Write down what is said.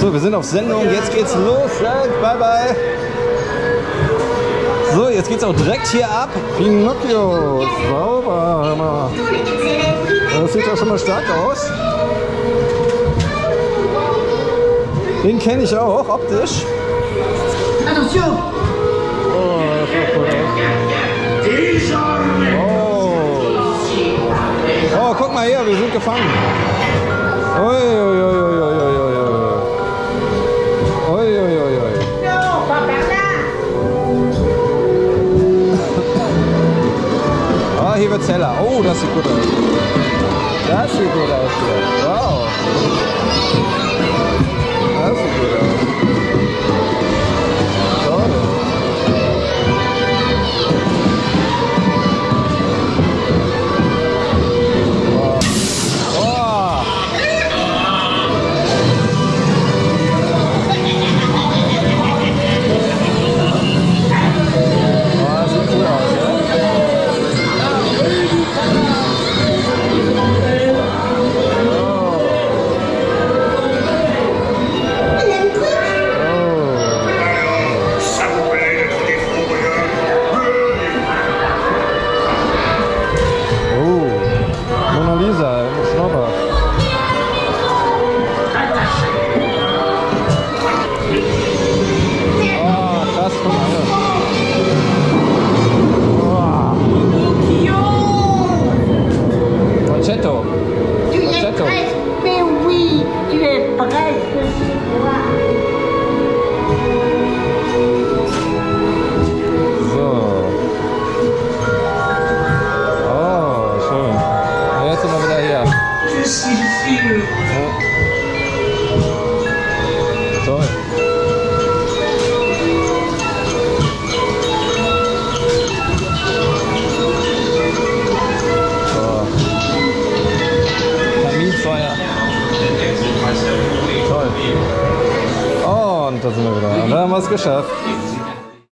So, wir sind auf Sendung. Jetzt geht's los. Bye, bye. So, jetzt geht's auch direkt hier ab. Pinocchio. Sauber. hör mal. Das sieht ja schon mal stark aus. Den kenne ich auch, optisch. Attention Oh, das sieht gut aus. Oh. oh, guck mal her, wir sind gefangen. Hier wird's heller. Oh, das sieht gut aus. Das sieht gut aus hier. Wow. Das sieht gut aus. Je suis sûr. Ja. Toll. Kaminfeuer. Toll. Oh, und da sind wir wieder. Und da haben wir es geschafft.